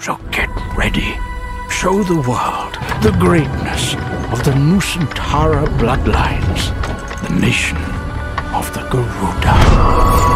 So get ready. Show the world the greatness of the Nusantara bloodlines, the nation of the Garuda.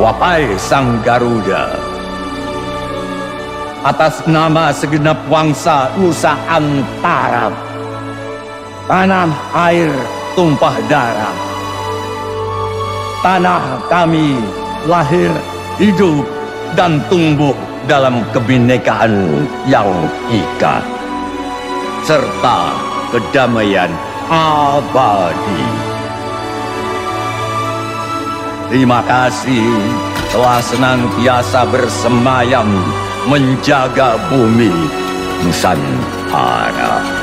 Wahai Sang Garuda. Atas nama segenap bangsa Nusa Antara. Tanah air tumpah darah. Tanah kami lahir, hidup, dan tumbuh dalam kebinekaan yang ika Serta kedamaian abadi Terima kasih telah senantiasa bersemayam menjaga bumi Nusantara.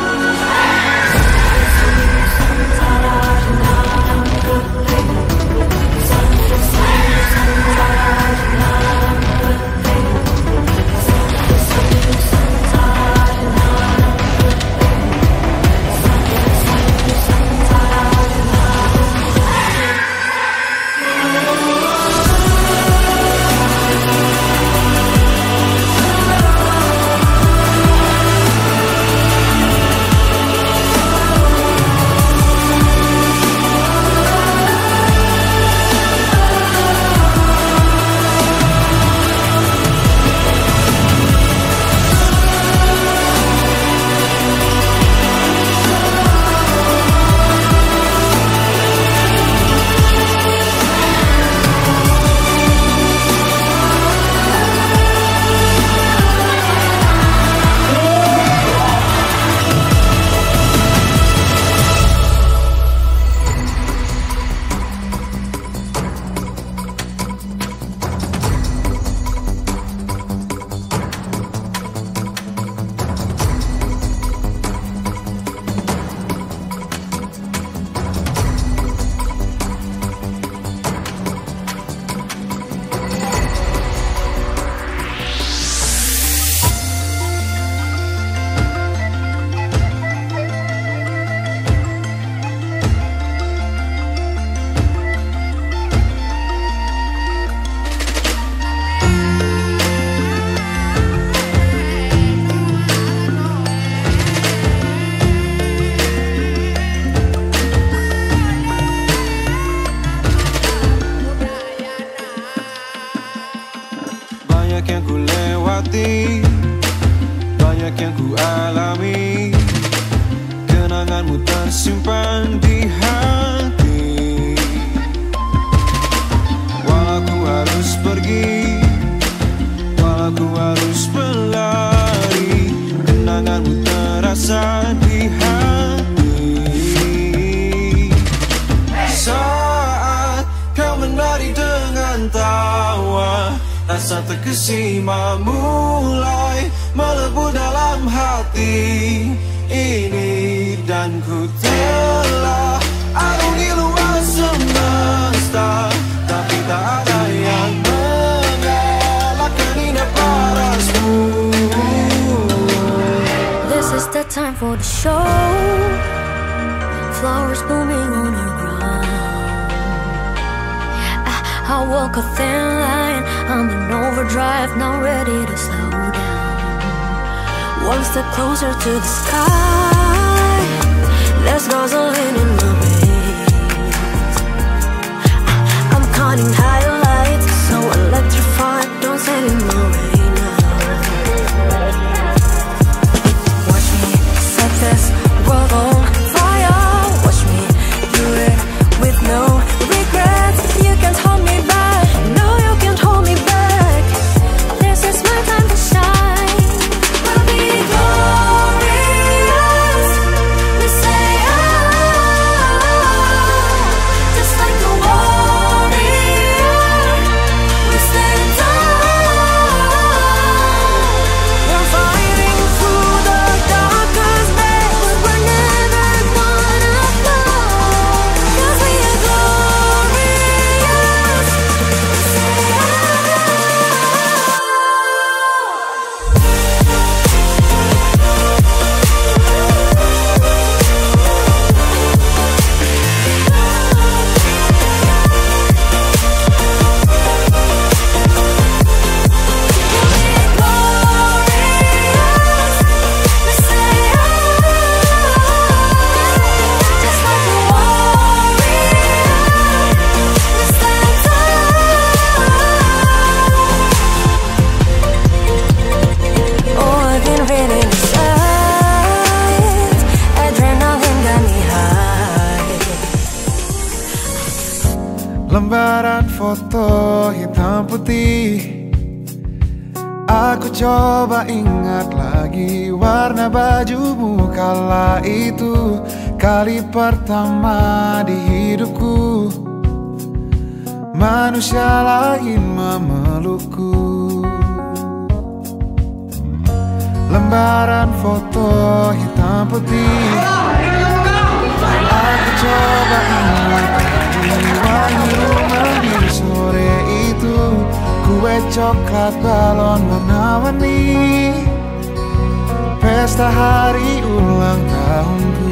Terkesima mulai melebu dalam hati ini Dan ku telah arungi luas semesta Tapi tak ada yang mengalahkan indah parasmu This is the time for the show. Walk a thin line. I'm in overdrive, not ready to slow down. One step closer to the sky. There's gasoline in the foto hitam putih. Aku coba ingat lagi warna bajumu kala itu Kali pertama di hidupku. Manusia lain memelukku. Lembaran foto hitam putih. Aku coba Kue coklat balon warna-warni Pesta hari ulang tahunku